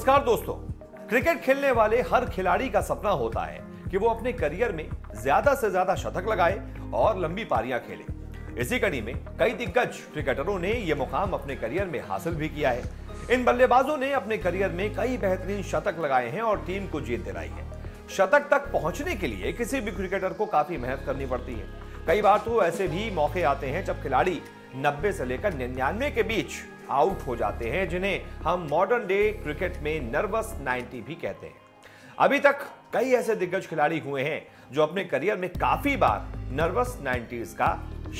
नमस्कार दोस्तों। क्रिकेट खेलने वाले हर खिलाड़ी का सपना होता है कि वो अपने करियर में ज़्यादा से ज़्यादा शतक लगाए और लंबी पारियाँ खेले। इसी कड़ी में कई दिग्गज क्रिकेटरों ने यह मुकाम अपने करियर में हासिल भी किया है। इन बल्लेबाजों ने अपने करियर में कई बेहतरीन शतक लगाए हैं और टीम को जीत दिलाई है। शतक तक पहुँचने के लिए किसी भी क्रिकेटर को काफ़ी मेहनत करनी पड़ती है। कई बार तो ऐसे भी मौके आते हैं जब खिलाड़ी नब्बे से लेकर निन्यानवे के बीच आउट हो जाते हैं, जिन्हें हम मॉडर्न डे क्रिकेट में नर्वस 90 भी कहते हैं। अभी तक कई ऐसे दिग्गज खिलाड़ी हुए हैं, जो अपने करियर में काफ़ी बार नर्वस 90s का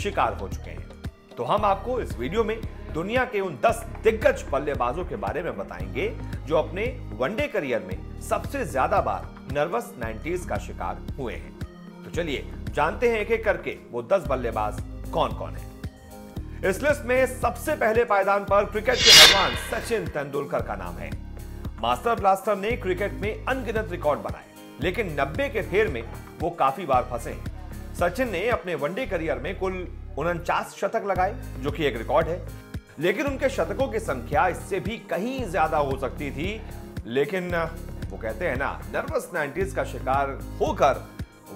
शिकार हो चुके हैं। तो हम आपको इस वीडियो में दुनिया के उन 10 दिग्गज बल्लेबाजों के बारे में बताएँगे, जो अपने वनडे करियर में सबसे ज़्यादा बार नर्वस 90s का शिकार हुए हैं। तो चलिए, जानते हैं एक एक करके वो 10 बल्लेबाज कौन कौन है। इस लिस्ट में सबसे पहले पायदान पर क्रिकेट के भगवान सचिन तेंदुलकर का नाम है। मास्टर ब्लास्टर ने क्रिकेट में अनगिनत रिकॉर्ड बनाए, लेकिन 90 के फेर में वो काफ़ी बार फंसे। सचिन ने अपने वनडे करियर में कुल उनचास शतक लगाए, जो कि एक रिकॉर्ड है। लेकिन उनके शतकों की संख्या इससे भी कहीं ज़्यादा हो सकती थी। लेकिन, वो कहते हैं ना, नर्वस नाइन्टीज का शिकार होकर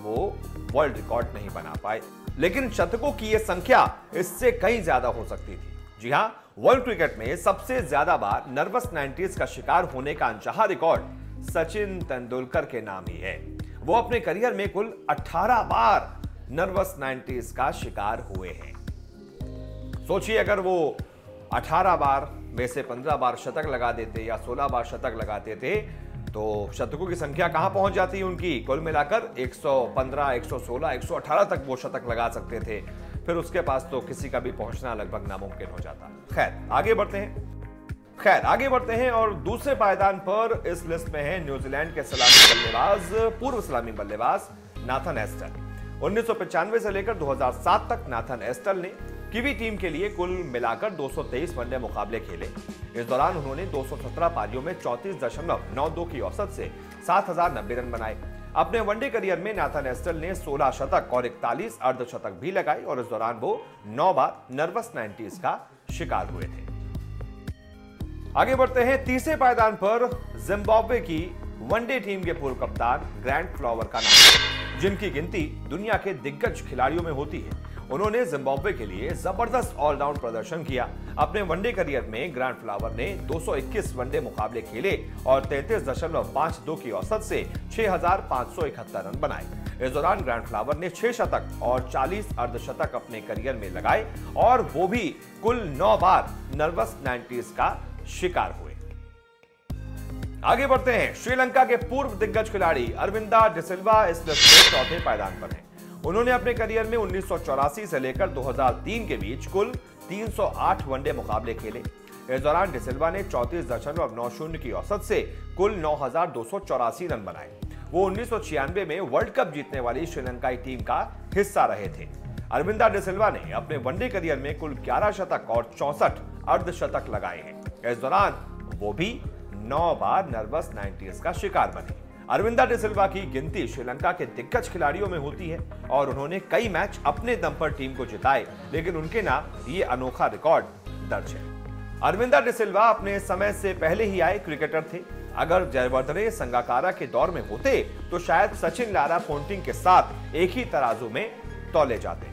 वो वर्ल्ड रिकॉर्ड नहीं बना पाए। लेकिन शतकों की यह संख्या इससे कहीं ज़्यादा हो सकती थी। जी हाँ वर्ल्ड क्रिकेट में सबसे ज़्यादा बार नर्वस नाइन्टीज का शिकार होने का अनचाहा रिकॉर्ड सचिन तेंदुलकर के नाम ही है। वो अपने करियर में कुल 18 बार नर्वस नाइन्टीज का शिकार हुए हैं। सोचिए, अगर वो 18 बार में से 15 बार शतक लगा देते या 16 बार शतक लगाते थे तो शतकों की संख्या कहाँ पहुँच जाती है उनकी? कुल मिलाकर 115, 116, 118 तक वो शतक लगा सकते थे। फिर उसके पास तो किसी का भी पहुँचना लगभग नामुमकिन हो जाता। खैर आगे बढ़ते हैं। खैर आगे बढ़ते हैं और दूसरे पायदान पर इस लिस्ट में है न्यूजीलैंड के सलामी बल्लेबाज पूर्व सलामी बल्लेबाज नाथन एस्टल उन्नीस से लेकर 2007 तक नाथन एस्टल ने कीवी टीम के लिए कुल मिलाकर 223 वनडे मुकाबले खेले। इस दौरान उन्होंने 217 पारियों में चौतीस दशमलव नौ दो की औसत से सात हज़ार नब्बे रन बनाए। अपने वनडे करियर में नाथन एस्टल ने 16 शतक और इकतालीस अर्धशतक भी लगाए और इस दौरान वो नौ बार नर्वस नाइन्टीज का शिकार हुए थे। आगे बढ़ते हैं, तीसरे पायदान पर जिम्बाब्वे की वनडे टीम के पूर्व कप्तान ग्रैंड फ्लावर का नाम। जिनकी गिनती दुनिया के दिग्गज खिलाड़ियों में होती है। उन्होंने जिम्बाब्वे के लिए ज़बरदस्त ऑलराउंड प्रदर्शन किया। अपने वनडे करियर में ग्रैंड फ्लावर ने 221 वनडे मुकाबले खेले और तैतीस दशमलव पाँच दो की औसत से 6,571 रन बनाए। इस दौरान ग्रैंड फ्लावर ने छह शतक और 40 अर्धशतक अपने करियर में लगाए और वो भी कुल नौ बार नर्वस नाइन्टीज का शिकार हुए। आगे बढ़ते हैं। श्रीलंका के पूर्व दिग्गज खिलाड़ी अरविंदा डिसिल्वा इस लिस्ट में चौथे पायदान पर हैं। उन्होंने अपने करियर में उन्नीस सौ चौरासी से लेकर 2003 के बीच कुल 308 वनडे मुकाबले खेले। इस दौरान डिसिल्वा ने चौतीस दशमलव नौ शून्य की औसत से कुल नौ हज़ार दो सौ चौरासी रन बनाए। वो उन्नीस सौ छियानवे में वर्ल्ड कप जीतने वाली श्रीलंकाई टीम का हिस्सा रहे थे। अरविंदा डिसिल्वा ने अपने वनडे करियर में कुल 11 शतक और चौसठ अर्धशतक लगाए हैं। इस दौरान वो भी नौ बार नर्वस नाइन्टीज का शिकार बने। अरविंदा डिसिल्वा की गिनती श्रीलंका के दिग्गज खिलाड़ियों में होती है और उन्होंने कई मैच अपने दम पर टीम को जिताए, लेकिन उनके नाम ये अनोखा रिकॉर्ड दर्ज है। अरविंदा डिसिल्वा अपने समय से पहले ही आए क्रिकेटर थे। अगर जयवर्धने संगाकारा के दौर में होते तो शायद सचिन लारा पोन्टिंग के साथ एक ही तराजू में तोले जाते।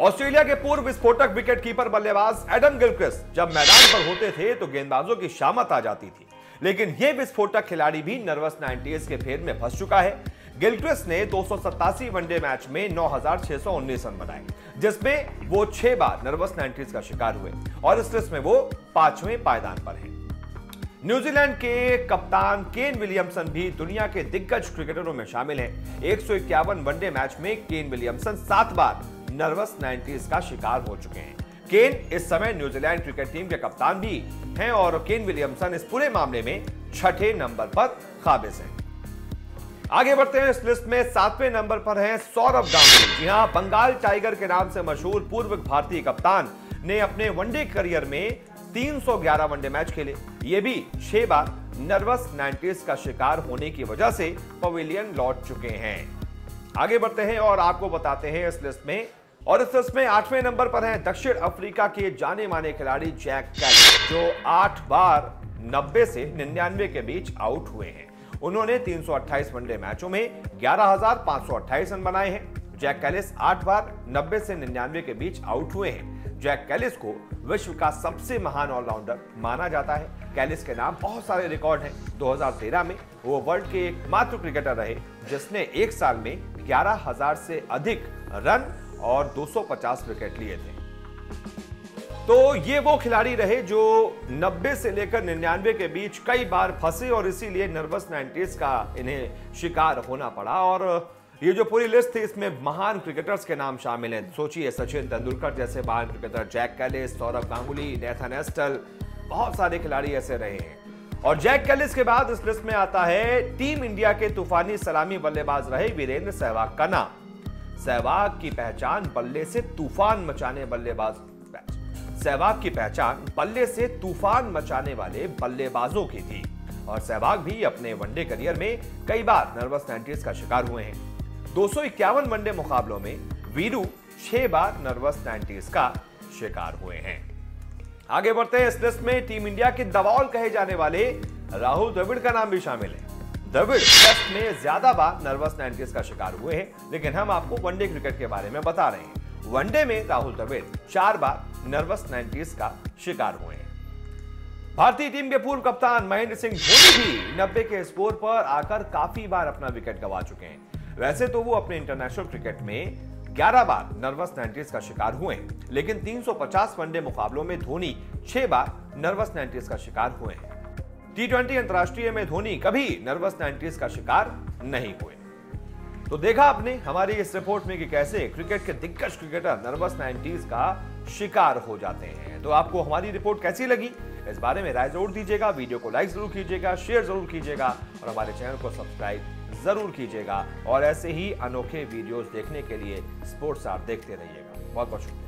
ऑस्ट्रेलिया के पूर्व विस्फोटक विकेट कीपर बल्लेबाज एडम गिलक्रिस्ट जब मैदान पर होते थे तो गेंदबाजों की शामत आ जाती थी। लेकिन यह विस्फोटक खिलाड़ी भी नर्वस नाइनटीज के फेर में फंस चुका है। गिलक्रिस्ट ने दो सौ सत्तासी वनडे मैच में 9,619 रन बनाए जिसमें वो छह बार नर्वस नाइनटीज का शिकार हुए और इस लिस्ट में वो पाँचवें पायदान पर है। न्यूजीलैंड के कप्तान केन विलियमसन भी दुनिया के दिग्गज क्रिकेटरों में शामिल हैं। एक सौ इक्यावन वनडे मैच में केन विलियमसन सात बार नर्वस नाइनटीज का शिकार हो चुके हैं। केन इस समय न्यूजीलैंड क्रिकेट टीम के कप्तान भी हैं और केन विलियमसन इस पूरे मामले में छठे नंबर पर काबिज हैं। आगे बढ़ते हैं इस लिस्ट में, सातवें नंबर पर हैं सौरभ गांगुली। जी हाँ, बंगाल टाइगर के नाम से मशहूर पूर्व भारतीय कप्तान ने अपने वनडे करियर में 311 वनडे मैच खेले। ये भी छह बार नर्वस नाइन्टीज का शिकार होने की वजह से पवेलियन लौट चुके हैं। आगे बढ़ते हैं और आपको बताते हैं इस लिस्ट में और इस लिस्ट में आठवें नंबर पर हैं दक्षिण अफ्रीका के जाने माने खिलाड़ी जैक कैली जो आठ बार 90 से 99 के बीच आउट हुए हैं। उन्होंने 328 वनडे मैचों में 11,528 रन बनाए हैं। जैक कैलिस आठ बार 90 से 99 के बीच आउट हुए हैं। जैक कैलिस को विश्व का सबसे महान ऑलराउंडर माना जाता है। कैलिस के नाम बहुत सारे रिकॉर्ड हैं। 2013 में वो वर्ल्ड के एकमात्र क्रिकेटर रहे जिसने एक साल में 11,000 से अधिक रन और 250 विकेट लिए थे। तो ये वो खिलाड़ी रहे जो 90 से लेकर 99 के बीच कई बार फंसे और इसीलिए नर्वस नाइन्टीज का इन्हें शिकार होना पड़ा। और ये जो पूरी लिस्ट थी, इसमें महान क्रिकेटर्स के नाम शामिल हैं। सोचिए, सचिन तेंदुलकर जैसे महान cricketer, Jacques Kallis, Saurav Ganguly, Nathan Astle, बहुत सारे खिलाड़ी ऐसे रहे हैं। और जैक कैलिस के बाद इस लिस्ट में आता है, टीम इंडिया के तूफानी सलामी बल्लेबाज रहे वीरेंद्र सहवाग का नाम। सहवाग की पहचान बल्ले से तूफ़ान मचाने बल्लेबाज सहवाग की पहचान बल्ले से तूफ़ान मचाने वाले बल्लेबाजों की थी। और सहवाग भी अपने वनडे करियर में कई बार नर्वस नाइन्टीज का शिकार हुए हैं। दो सौ इक्यावन वनडे मुकाबलों में वीरू छह बार नर्वस नाइन्टीज का शिकार हुए हैं। आगे बढ़ते हैं इस लिस्ट में टीम इंडिया के दबाव कहे जाने वाले राहुल द्रविड़ का नाम भी शामिल है। द्रविड़ टेस्ट में ज़्यादा बार नर्वस नाइनटीज का शिकार हुए हैं, लेकिन हम आपको वनडे क्रिकेट के बारे में बता रहे हैं। वनडे में राहुल द्रविड़ चार बार नर्वस नाइनटीज का शिकार हुए हैं। भारतीय टीम के पूर्व कप्तान महेंद्र सिंह धोनी भी नब्बे के स्कोर पर आकर काफ़ी बार अपना विकेट गंवा चुके हैं। वैसे तो वो अपने इंटरनेशनल क्रिकेट में 11 बार नर्वस नाइन्टीज का शिकार हुए लेकिन 350 वनडे मुकाबलों में धोनी 6 बार नर्वस नाइन्टीज का शिकार हुए हैं। टी ट्वेंटी अंतरराष्ट्रीय में धोनी कभी नर्वस नाइन्टीज का शिकार नहीं हुए। तो देखा आपने हमारी इस रिपोर्ट में कि कैसे क्रिकेट के दिग्गज क्रिकेटर नर्वस नाइन्टीज का शिकार हो जाते हैं। तो आपको हमारी रिपोर्ट कैसी लगी? इस बारे में राय ज़रूर दीजिएगा, वीडियो को लाइक ज़रूर कीजिएगा शेयर ज़रूर कीजिएगा और हमारे चैनल को सब्सक्राइब ज़रूर कीजिएगा। और ऐसे ही अनोखे वीडियोस देखने के लिए स्पोर्ट्स आप देखते रहिएगा। बहुत बहुत शुक्रिया।